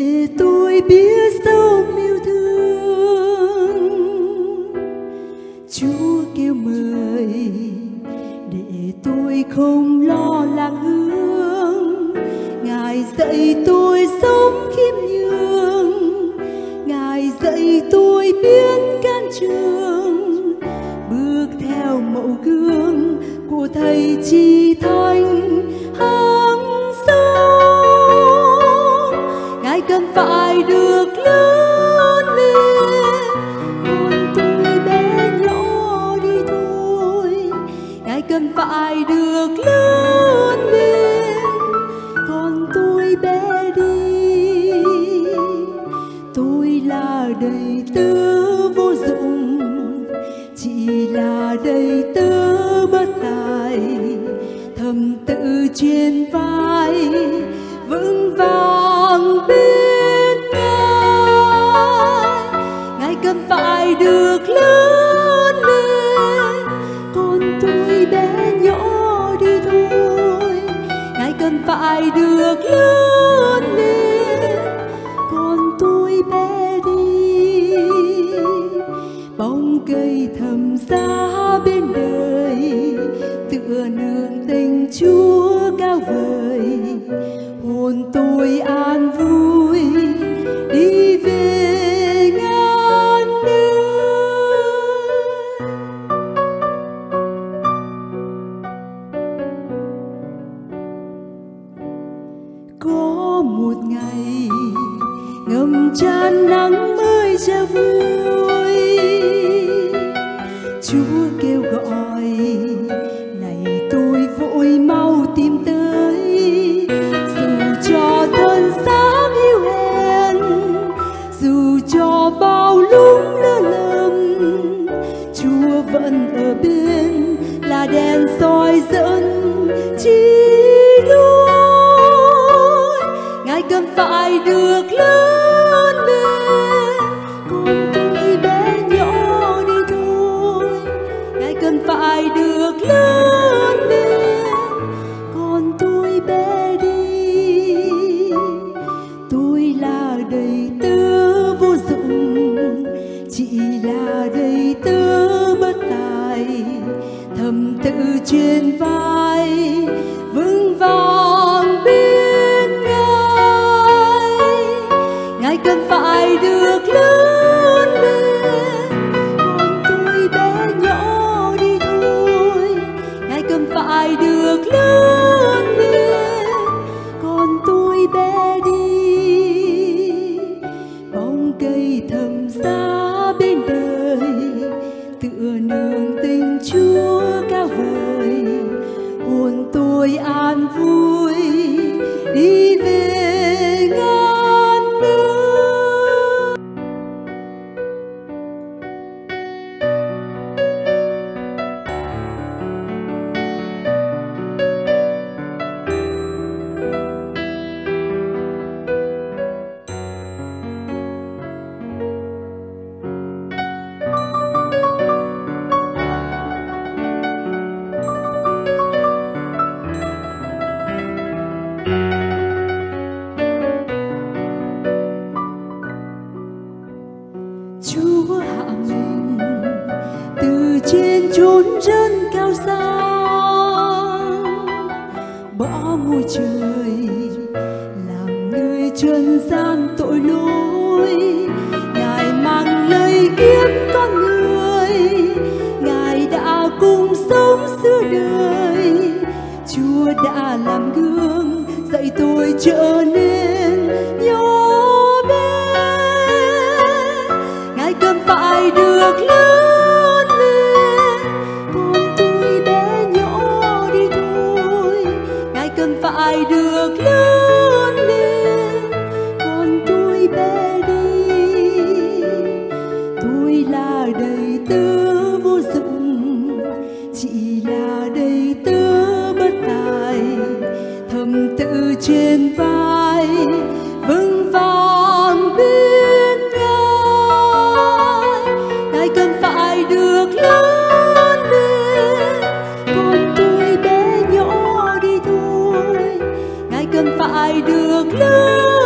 để tôi biết sâu yêu thương. Chúa kêu mời để tôi không lo lạc hương, ngài dạy tôi sống khiêm nhường. Ngài dạy tôi biến can trường. Bước theo mẫu gương của thầy chi thánh. Cần phải được lớn lên. Còn tôi bé nhỏ đi thôi, ngài cần phải được lớn lên. Còn tôi bé đi, tôi là đầy tớ vô dụng. Chỉ là đầy tớ cần phải được lớn déjà vu vui đi về Chúa hạ mình. Từ trên chốn rất cao xa bỏ ngôi trời, làm người trần gian tội lỗi. Ngài mang lấy kiếp con người, ngài đã cùng sống xưa đời. Chúa đã làm gương dạy tôi trở nên phải do blue.